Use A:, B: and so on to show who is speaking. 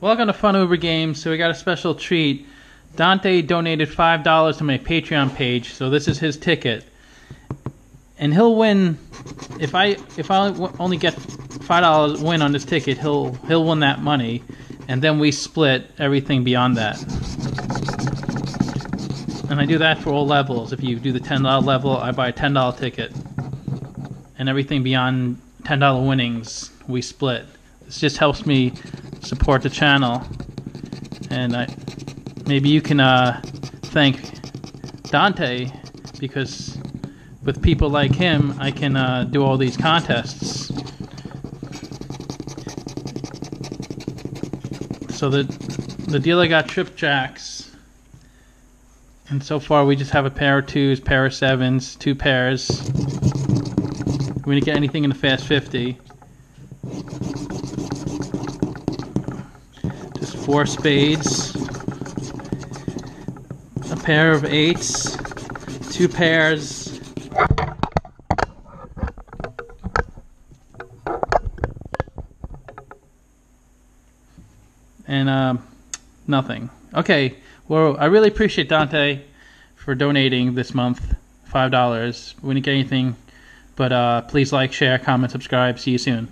A: Welcome to Fun Uber Games. So we got a special treat. Dontae donated five dollars to my Patreon page, so this is his ticket, and he'll win. If I if I only get five dollars win on this ticket, he'll he'll win that money, and then we split everything beyond that. And I do that for all levels. If you do the ten dollar level, I buy a ten dollar ticket, and everything beyond ten dollar winnings we split. This just helps me support the channel, and I maybe you can uh, thank Dontae because with people like him, I can uh, do all these contests. So the the dealer got trip jacks, and so far we just have a pair of twos, pair of sevens, two pairs. We didn't get anything in the fast fifty. Just four spades, a pair of eights, two pairs. And um, nothing. Okay, well, I really appreciate Dontae for donating this month five dollars. We didn't get anything, but uh, please like, share, comment, subscribe. See you soon.